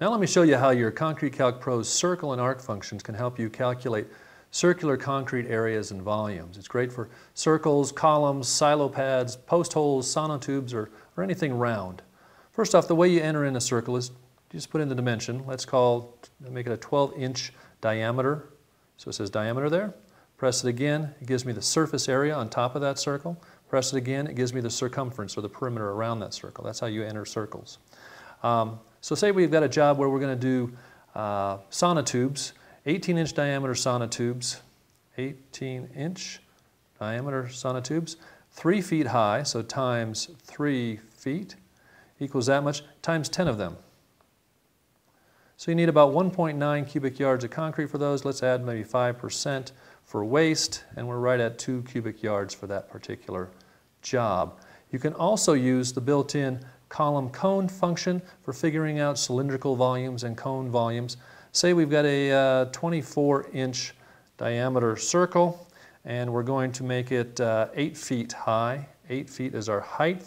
Now let me show you how your Concrete Calc Pro's circle and arc functions can help you calculate circular concrete areas and volumes. It's great for circles, columns, silo pads, post holes, sonotubes, or, or anything round. First off, the way you enter in a circle is just put in the dimension. Let's call, make it a 12 inch diameter. So it says diameter there. Press it again, it gives me the surface area on top of that circle. Press it again, it gives me the circumference or the perimeter around that circle. That's how you enter circles. Um, so say we've got a job where we're going to do uh, sonotubes, 18 inch diameter sonotubes, 18 inch diameter sonotubes, three feet high, so times three feet equals that much, times 10 of them. So you need about 1.9 cubic yards of concrete for those. Let's add maybe 5% for waste, and we're right at 2 cubic yards for that particular job. You can also use the built-in column cone function for figuring out cylindrical volumes and cone volumes. Say we've got a uh, 24 inch diameter circle and we're going to make it uh, 8 feet high. 8 feet is our height.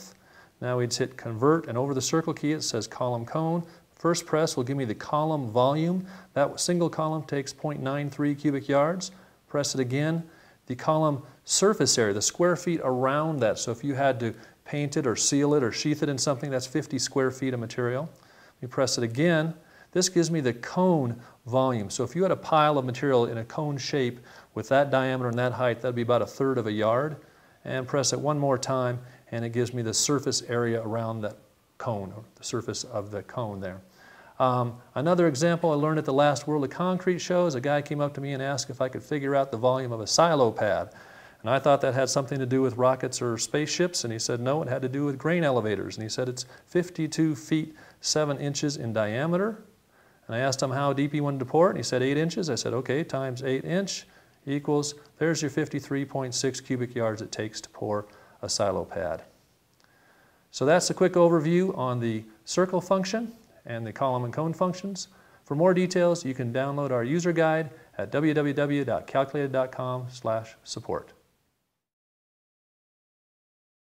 Now we'd hit convert and over the circle key it says column cone. First press will give me the column volume. That single column takes 0.93 cubic yards. Press it again. The column surface area, the square feet around that. So if you had to paint it or seal it or sheath it in something, that's 50 square feet of material. We press it again. This gives me the cone volume. So if you had a pile of material in a cone shape with that diameter and that height, that'd be about a third of a yard. And press it one more time and it gives me the surface area around that cone, or the surface of the cone there. Um, another example I learned at the last World of Concrete show is a guy came up to me and asked if I could figure out the volume of a silo pad. And I thought that had something to do with rockets or spaceships, and he said no, it had to do with grain elevators. And he said it's 52 feet 7 inches in diameter. And I asked him how deep he wanted to pour it, and he said 8 inches. I said, okay, times 8 inch equals, there's your 53.6 cubic yards it takes to pour a silo pad. So that's a quick overview on the circle function and the column and cone functions. For more details, you can download our user guide at www.calculated.com support.